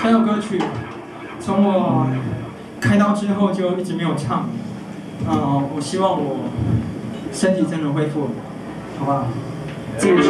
这首歌曲从我开刀之后就一直没有唱，嗯、我希望我身体真的恢复，好吧？谢谢。